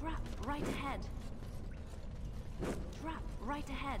Trap right ahead. Trap right ahead.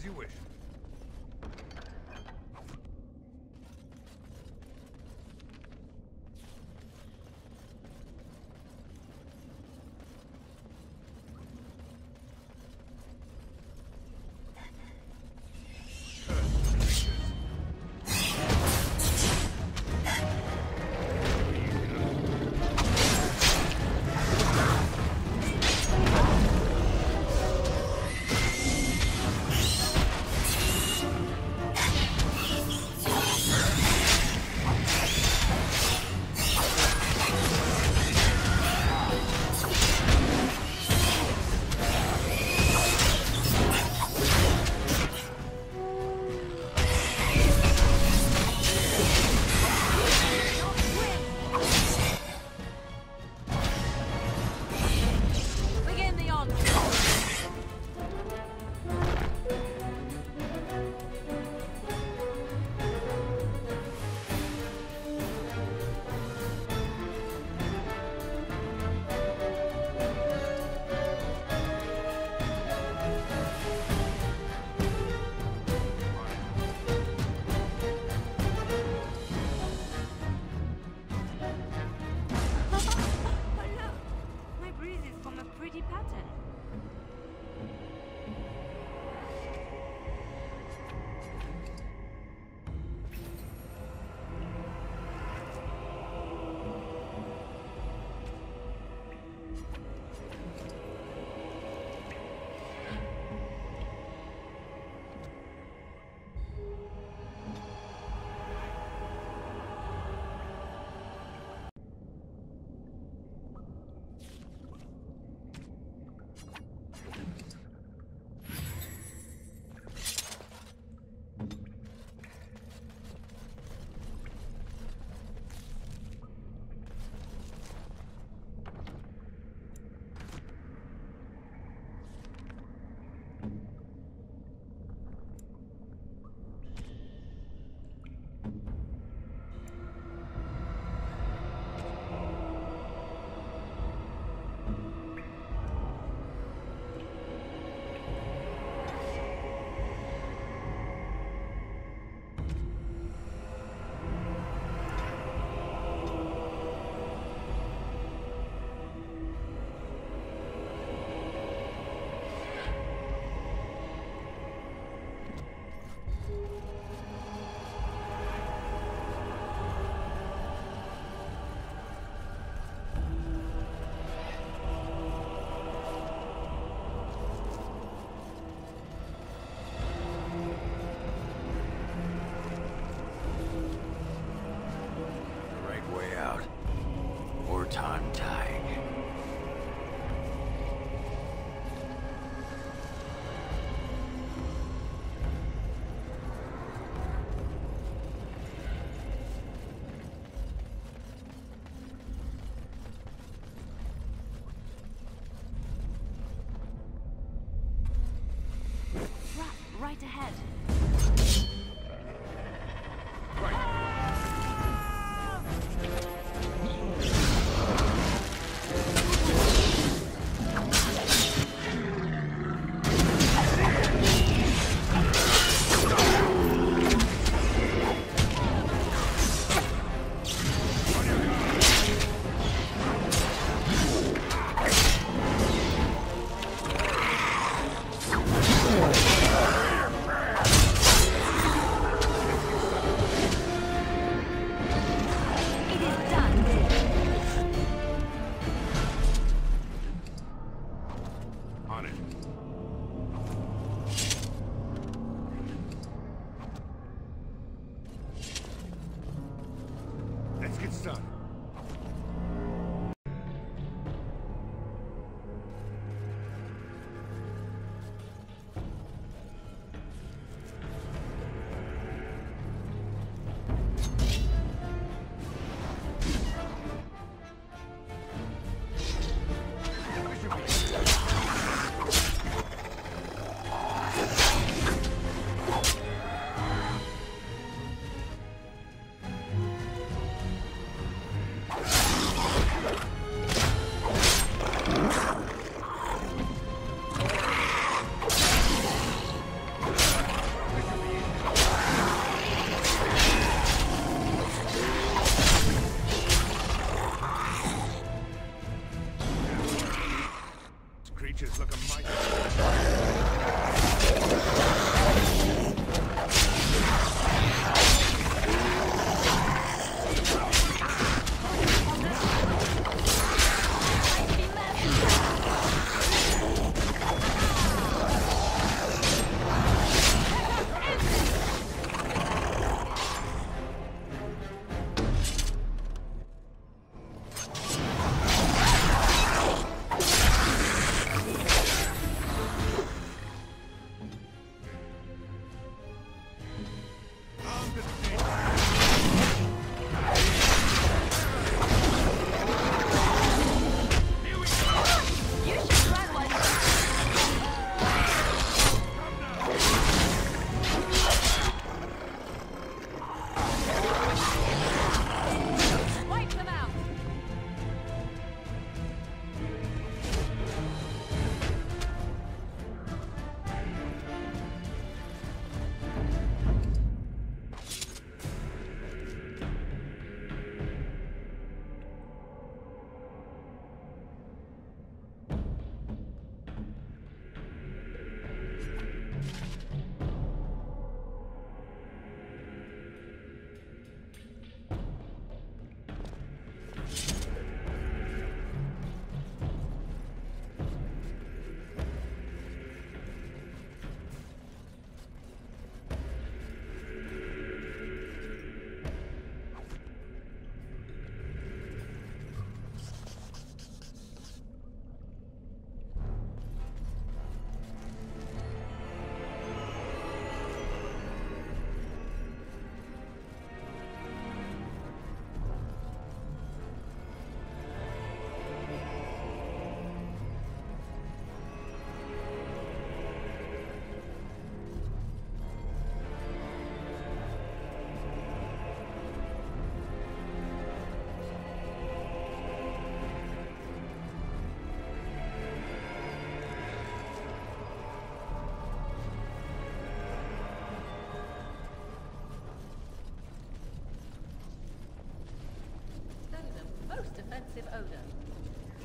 As you wish.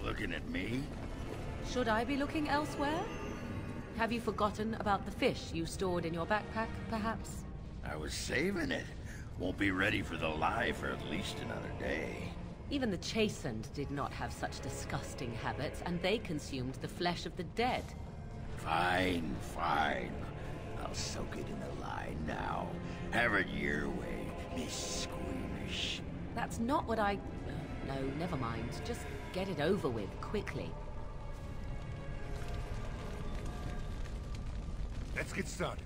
Looking at me? Should I be looking elsewhere? Have you forgotten about the fish you stored in your backpack, perhaps? I was saving it. Won't be ready for the live for at least another day. Even the Chasind did not have such disgusting habits, and they consumed the flesh of the dead. Fine, fine. I'll soak it in the line now. Have it your way, Miss Squeamish. That's not what I... No, never mind. Just get it over with, quickly. Let's get started.